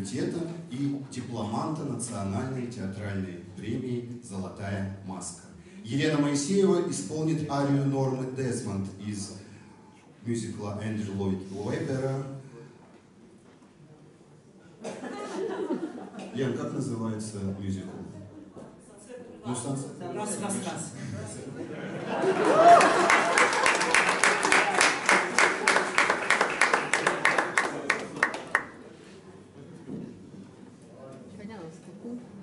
факультета и дипломанта Национальной театральной премии «Золотая маска». Елена Моисеева исполнит арию Нормы Десмонд из мюзикла Эндрю Ллойд Уэбера Лен, как называется мюзикл? Ну, раз, раз. 嗯。